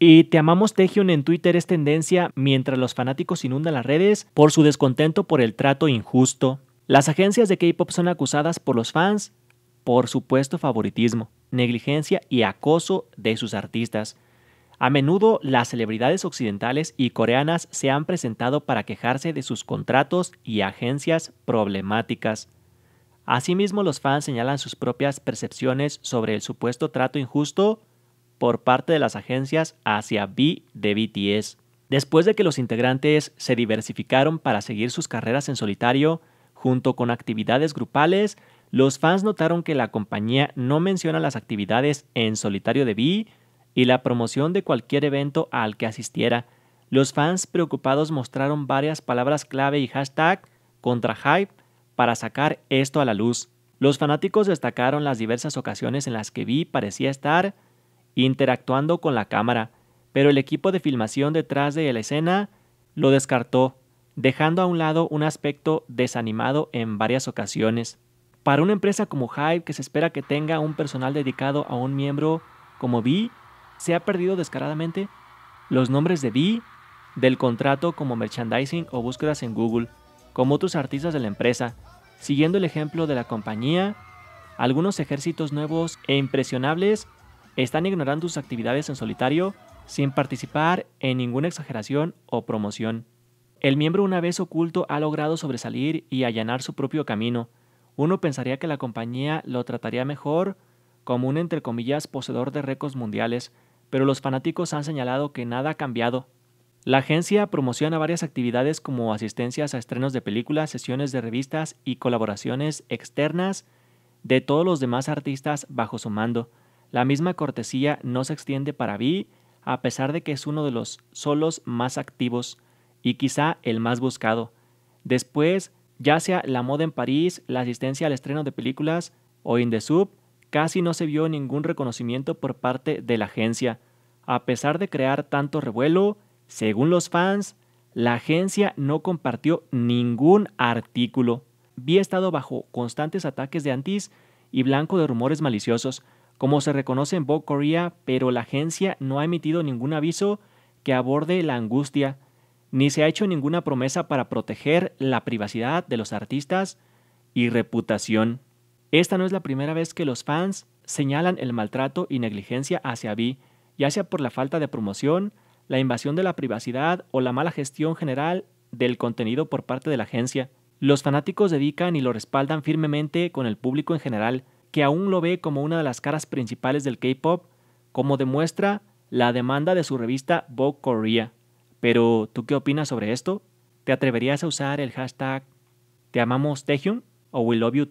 Y Te amamos Taehyung en Twitter es tendencia mientras los fanáticos inundan las redes por su descontento por el trato injusto. Las agencias de K-pop son acusadas por los fans por supuesto favoritismo, negligencia y acoso de sus artistas. A menudo las celebridades occidentales y coreanas se han presentado para quejarse de sus contratos y agencias problemáticas. Asimismo, los fans señalan sus propias percepciones sobre el supuesto trato injusto por parte de las agencias hacia B de BTS. Después de que los integrantes se diversificaron para seguir sus carreras en solitario, junto con actividades grupales, los fans notaron que la compañía no menciona las actividades en solitario de B y la promoción de cualquier evento al que asistiera. Los fans preocupados mostraron varias palabras clave y hashtag contra hype para sacar esto a la luz. Los fanáticos destacaron las diversas ocasiones en las que Vi parecía estar interactuando con la cámara, pero el equipo de filmación detrás de la escena lo descartó, dejando a un lado un aspecto desanimado en varias ocasiones. Para una empresa como Hype, que se espera que tenga un personal dedicado a un miembro como Vi, se ha perdido descaradamente los nombres de Vi, del contrato como merchandising o búsquedas en Google, como otros artistas de la empresa, siguiendo el ejemplo de la compañía, algunos ejércitos nuevos e impresionables están ignorando sus actividades en solitario sin participar en ninguna exageración o promoción. El miembro una vez oculto ha logrado sobresalir y allanar su propio camino. Uno pensaría que la compañía lo trataría mejor como un entre comillas poseedor de récords mundiales, pero los fanáticos han señalado que nada ha cambiado. La agencia promociona varias actividades como asistencias a estrenos de películas, sesiones de revistas y colaboraciones externas de todos los demás artistas bajo su mando. La misma cortesía no se extiende para Vi, a pesar de que es uno de los solos más activos y quizá el más buscado. Después, ya sea la moda en París, la asistencia al estreno de películas o In The Sub, casi no se vio ningún reconocimiento por parte de la agencia. A pesar de crear tanto revuelo, según los fans, la agencia no compartió ningún artículo. Vi estado bajo constantes ataques de antis y blanco de rumores maliciosos, como se reconoce en Vogue pero la agencia no ha emitido ningún aviso que aborde la angustia, ni se ha hecho ninguna promesa para proteger la privacidad de los artistas y reputación. Esta no es la primera vez que los fans señalan el maltrato y negligencia hacia Vi, ya sea por la falta de promoción, la invasión de la privacidad o la mala gestión general del contenido por parte de la agencia. Los fanáticos dedican y lo respaldan firmemente con el público en general, que aún lo ve como una de las caras principales del K-pop, como demuestra la demanda de su revista Vogue Korea. Pero, ¿tú qué opinas sobre esto? ¿Te atreverías a usar el hashtag Te amamos o We Love You?